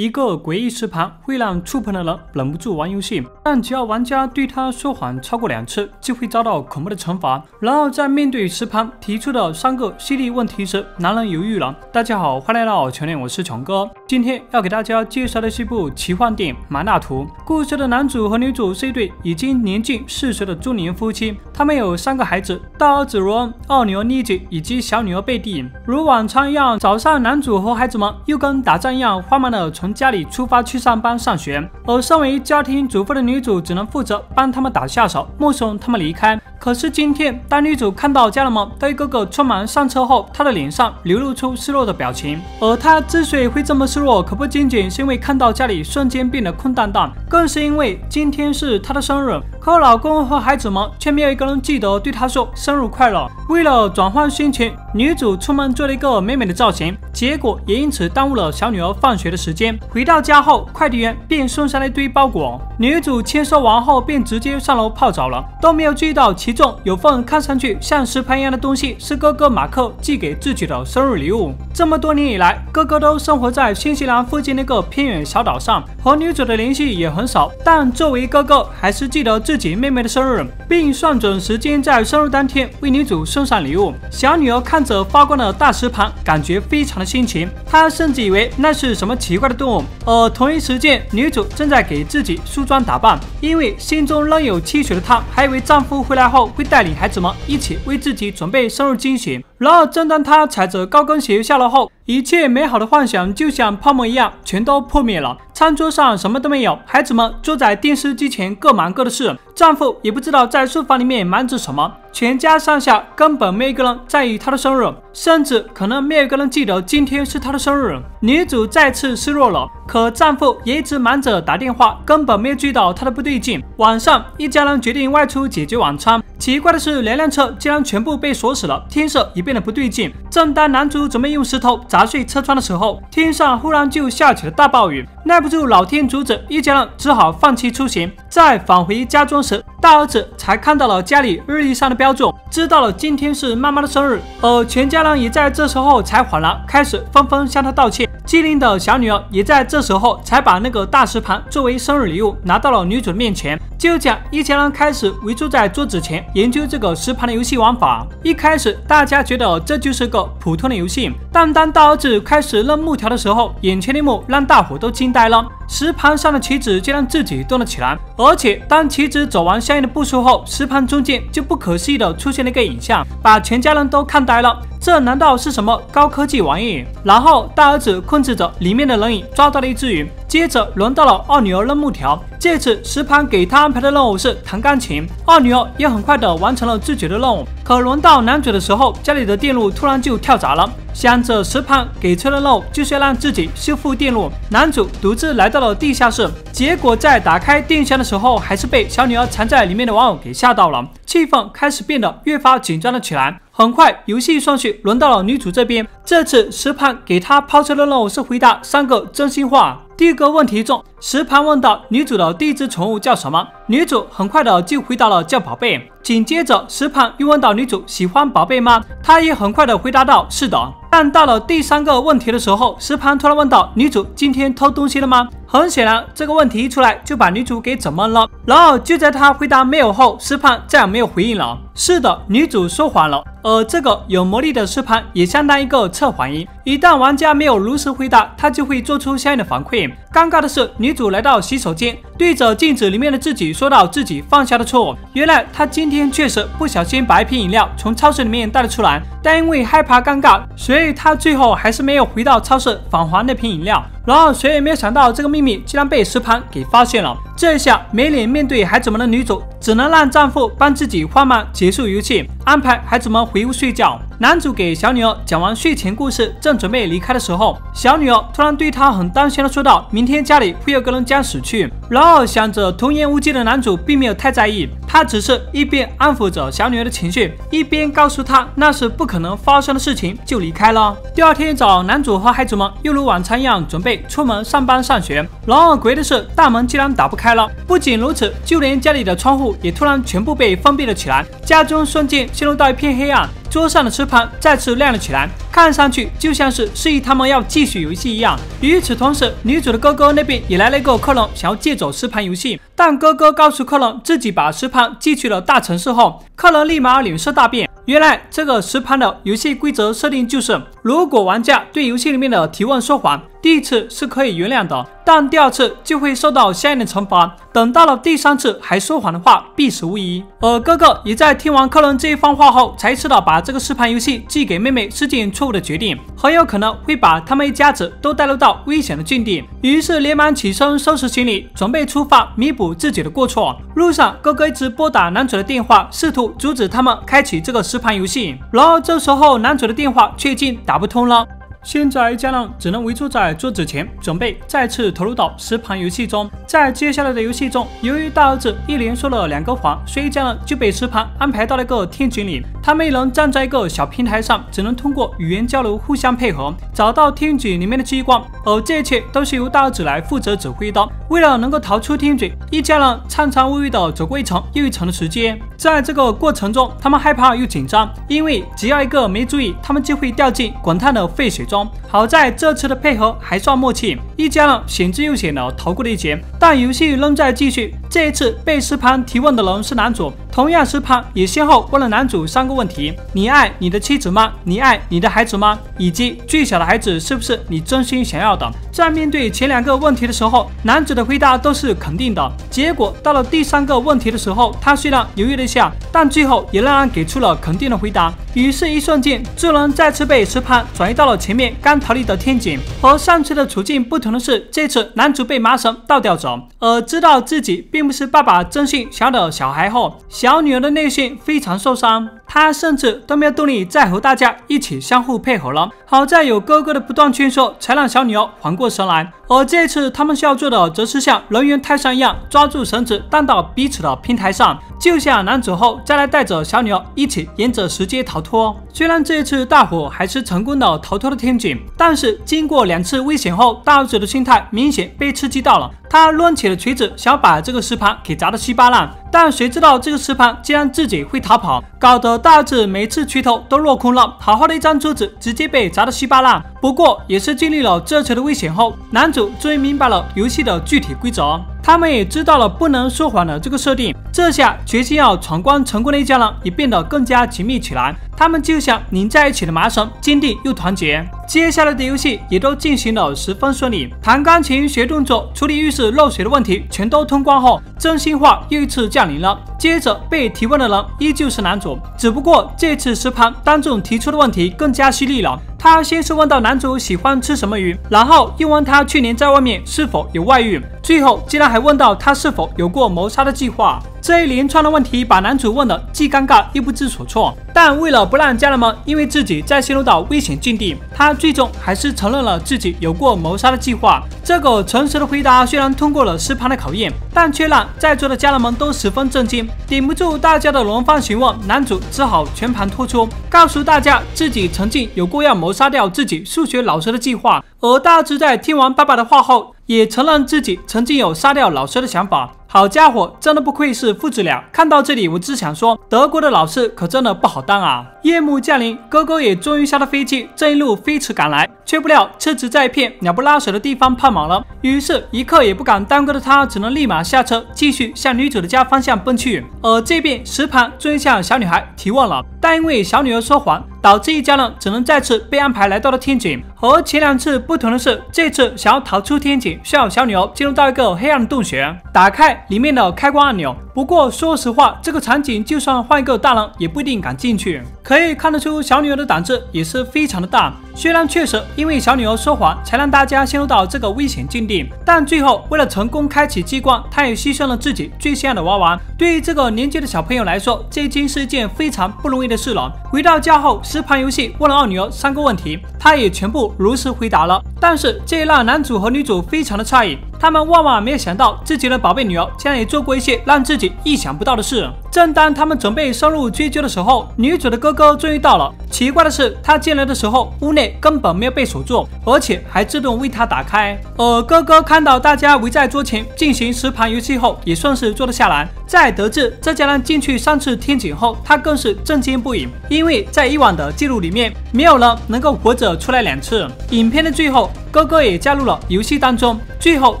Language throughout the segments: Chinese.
一个诡异磁盘会让触碰的人忍不住玩游戏，但只要玩家对他说谎超过两次，就会遭到恐怖的惩罚。然而，在面对磁盘提出的三个犀利问题时，男人犹豫了。大家好，欢迎来到全练，我是琼哥。今天要给大家介绍的是一部奇幻电影《麻辣图》。故事的男主和女主是一对已经年近四十的中年夫妻，他们有三个孩子：大儿子罗恩、二女儿丽姐以及小女儿贝蒂。如往常一样，早上男主和孩子们又跟打仗一样慌忙的从家里出发去上班上学，而身为家庭主妇的女主只能负责帮他们打下手，目送他们离开。可是今天，当女主看到家人们都一个个匆忙上车后，她的脸上流露出失落的表情。而她之所以会这么失落，可不仅仅是因为看到家里瞬间变得空荡荡，更是因为今天是她的生日。可老公和孩子们却没有一个人记得对她说生日快乐。为了转换心情，女主出门做了一个美美的造型，结果也因此耽误了小女儿放学的时间。回到家后，快递员便送上了一堆包裹，女主签收完后便直接上楼泡澡了，都没有注意到其。其中有份看上去像石盘一样的东西，是哥哥马克寄给自己的生日礼物。这么多年以来，哥哥都生活在新西兰附近那个偏远小岛上，和女主的联系也很少。但作为哥哥，还是记得自己妹妹的生日，并算准时间在生日当天为女主送上礼物。小女儿看着发光的大石盘，感觉非常的新奇，她甚至以为那是什么奇怪的动物。而同一时间，女主正在给自己梳妆打扮，因为心中仍有期许的她，还以为丈夫回来后。会带领孩子们一起为自己准备生日惊喜。然而，正当他踩着高跟鞋下楼后，一切美好的幻想就像泡沫一样，全都破灭了。餐桌上什么都没有，孩子们坐在电视机前各忙各的事，丈夫也不知道在书房里面忙着什么。全家上下根本没有一个人在意她的生日，甚至可能没有一个人记得今天是她的生日。女主再次失落了，可丈夫也一直忙着打电话，根本没有注意到她的不对劲。晚上，一家人决定外出解决晚餐。奇怪的是，两辆车竟然全部被锁死了，天色也变得不对劲。正当男主准备用石头砸碎车窗的时候，天上忽然就下起了大暴雨。耐不住老天阻止，一家人只好放弃出行。在返回家中时，大儿子才看到了家里日历上的标注，知道了今天是妈妈的生日。而全家人也在这时候才恍然，开始纷纷向他道歉。机灵的小女儿也在这时候才把那个大石盘作为生日礼物拿到了女主的面前。就这样，一家人开始围坐在桌子前研究这个石盘的游戏玩法。一开始，大家觉得这就是个普通的游戏，但当大儿子开始扔木条的时候，眼前的一幕让大伙都惊呆了：石盘上的棋子竟然自己动了起来，而且当棋子走完相应的步数后，石盘中间就不可思议的出现了一个影像，把全家人都看呆了。这难道是什么高科技玩意？然后大儿子控制着里面的人影抓到了一只鱼，接着轮到了二女儿扔木条。这次石盘给她安排的任务是弹钢琴，二女儿也很快的完成了自己的任务。可轮到男主的时候，家里的电路突然就跳闸了。想着石盘给出的任务就是要让自己修复电路，男主独自来到了地下室，结果在打开电箱的时候，还是被小女儿藏在里面的玩偶给吓到了，气氛开始变得越发紧张了起来。很快，游戏顺序轮到了女主这边。这次石盘给她抛出的任务是回答三个真心话。第一个问题中，石盘问到女主的第一只宠物叫什么，女主很快的就回答了叫宝贝。紧接着，石盘又问到女主喜欢宝贝吗？她也很快的回答道是的。但到了第三个问题的时候，石盘突然问道女主今天偷东西了吗？很显然，这个问题一出来就把女主给整懵了。然而就在她回答没有后，石盘再也没有回应了。是的，女主说谎了。而这个有魔力的石盘也相当一个测谎仪，一旦玩家没有如实回答，它就会做出相应的反馈。尴尬的是，女主来到洗手间，对着镜子里面的自己说到自己犯下的错误。原来她今天确实不小心把一瓶饮料从超市里面带了出来，但因为害怕尴尬，所以她最后还是没有回到超市返还那瓶饮料。然而谁也没有想到，这个秘密竟然被石盘给发现了。这一下没脸面对孩子们的女主，只能让丈夫帮自己慌忙结束游戏，安排孩子们回屋睡觉。男主给小女儿讲完睡前故事，正准备离开的时候，小女儿突然对他很担心的说道：“明天家里会有个人将死去。”然而想着童言无忌的男主并没有太在意，他只是一边安抚着小女儿的情绪，一边告诉她那是不可能发生的事情，就离开了。第二天一早，男主和孩子们又如往常一样准备出门上班上学。然而诡异的是，大门竟然打不开了。不仅如此，就连家里的窗户也突然全部被封闭了起来，家中瞬间陷入到一片黑暗。桌上的吃盘再次亮了起来，看上去就像是示意他们要继续游戏一样。与此同时，女主的哥哥那边也来了一个客人，想要借走磁盘游戏，但哥哥告诉客人自己把磁盘寄去了大城市后，客人立马脸色大变。原来这个磁盘的游戏规则设定就是，如果玩家对游戏里面的提问说谎，第一次是可以原谅的，但第二次就会受到相应的惩罚。等到了第三次还说谎的话，必死无疑。而哥哥也在听完客人这一番话后，才知道把这个食盘游戏寄给妹妹是件错误的决定，很有可能会把他们一家子都带入到危险的境地。于是连忙起身收拾行李，准备出发弥补自己的过错。路上，哥哥一直拨打男主的电话，试图阻止他们开启这个食盘游戏。然而这时候，男主的电话却竟打不通了。现在一家人只能围坐在桌子前，准备再次投入到食盘游戏中。在接下来的游戏中，由于大儿子一连说了两个谎，所以家人就被食盘安排到了一个天井里。他们一人站在一个小平台上，只能通过语言交流互相配合，找到天井里面的机关。而这一切都是由大儿子来负责指挥的。为了能够逃出天井，一家人颤颤巍巍地走过一层又一层的时间。在这个过程中，他们害怕又紧张，因为只要一个没注意，他们就会掉进滚烫的沸水。中好在这次的配合还算默契，一家人险之又险的逃过了一劫。但游戏仍在继续，这一次被石盘提问的人是男主。同样，石盘也先后问了男主。三个问题：你爱你的妻子吗？你爱你的孩子吗？以及最小的孩子是不是你真心想要的？在面对前两个问题的时候，男主。的回答都是肯定的。结果到了第三个问题的时候，他虽然犹豫了一下，但最后也仍然给出了肯定的回答。于是，一瞬间，众人再次被石盘转移到了前面刚逃离的天井。和上次的处境不同的是，这次男主。被麻绳倒吊着，而知道自己并并不是爸爸真心想要的小孩后，小女儿的内心非常受伤。她甚至都没有动力再和大家一起相互配合了。好在有哥哥的不断劝说，才让小女儿缓过神来。而这一次他们需要做的，则是像人猿泰山一样，抓住绳子荡到彼此的平台上，救下男主后，再来带着小女儿一起沿着石阶逃脱。虽然这一次大伙还是成功的逃脱了天井，但是经过两次危险后，大儿子的心态明显被刺激到了。他抡起了锤子，想把这个石盘给砸得稀巴烂，但谁知道这个石盘竟然自己会逃跑，搞得大儿子每次锤头都落空了，好好的一张桌子直接被砸得稀巴烂。不过也是经历了这次的危险后，男主终于明白了游戏的具体规则。他们也知道了不能说谎的这个设定，这下决心要闯关成功的一家人也变得更加紧密起来。他们就像拧在一起的麻绳，坚定又团结。接下来的游戏也都进行了十分顺利，弹钢琴、学动作、处理浴室漏水的问题，全都通关后，真心话又一次降临了。接着被提问的人依旧是男主，只不过这次石盘当众提出的问题更加犀利了。他先是问到男主喜欢吃什么鱼，然后又问他去年在外面是否有外遇，最后竟然还问到他是否有过谋杀的计划。这一连串的问题把男主问的既尴尬又不知所措，但为了不让家人们因为自己再陷入到危险境地，他最终还是承认了自己有过谋杀的计划。这个诚实的回答虽然通过了石盘的考验，但却让在座的家人们都十分震惊。顶不住大家的轮番询问，男主只好全盘托出，告诉大家自己曾经有过要谋杀掉自己数学老师的计划。而大志在听完爸爸的话后，也承认自己曾经有杀掉老师的想法。好家伙，真的不愧是父子俩！看到这里，我只想说，德国的老师可真的不好当啊！夜幕降临，哥哥也终于下了飞机，正一路飞驰赶来，却不料车子在一片鸟不拉屎的地方泡满了，于是，一刻也不敢耽搁的他，只能立马下车，继续向女主的家方向奔去。而这边，石盘终于向小女孩提问了，但因为小女儿说谎。导致一家人只能再次被安排来到了天井。和前两次不同的是，这次想要逃出天井，需要小女儿进入到一个黑暗的洞穴，打开里面的开关按钮。不过说实话，这个场景就算换一个大人也不一定敢进去。可以看得出，小女儿的胆子也是非常的大。虽然确实因为小女儿说谎，才让大家陷入到这个危险境地，但最后为了成功开启机关，她也牺牲了自己最心爱的娃娃。对于这个年纪的小朋友来说，这已经是一件非常不容易的事了。回到家后，实盘游戏问了二女儿三个问题，她也全部如实回答了。但是这也让男主和女主非常的诧异。他们万万没有想到自己的宝贝女儿竟然也做过一些让自己意想不到的事。正当他们准备深入追究的时候，女主的哥哥终于到了。奇怪的是，他进来的时候屋内根本没有被锁住，而且还自动为他打开。而哥哥看到大家围在桌前进行实盘游戏后，也算是坐了下来。在得知这家人进去三次天井后，他更是震惊不已，因为在以往的记录里面，没有人能够活着出来两次。影片的最后。哥哥也加入了游戏当中，最后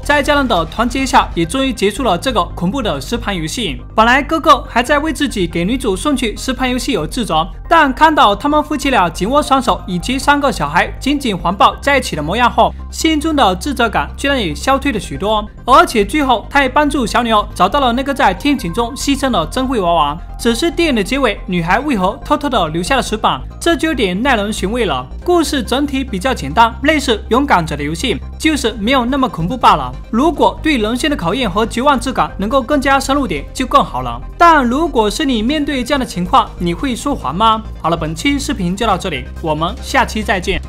在家人的团结下，也终于结束了这个恐怖的实盘游戏。本来哥哥还在为自己给女主送去实盘游戏而自责，但看到他们夫妻俩紧握双手，以及三个小孩紧紧环抱在一起的模样后，心中的自责感居然也消退了许多。而且最后，他也帮助小女儿找到了那个在天井中牺牲的珍贵娃娃。只是电影的结尾，女孩为何偷偷的留下了石板？这就有点耐人寻味了。故事整体比较简单，类似勇敢者的游戏，就是没有那么恐怖罢了。如果对人性的考验和绝望之感能够更加深入点，就更好了。但如果是你面对这样的情况，你会说谎吗？好了，本期视频就到这里，我们下期再见。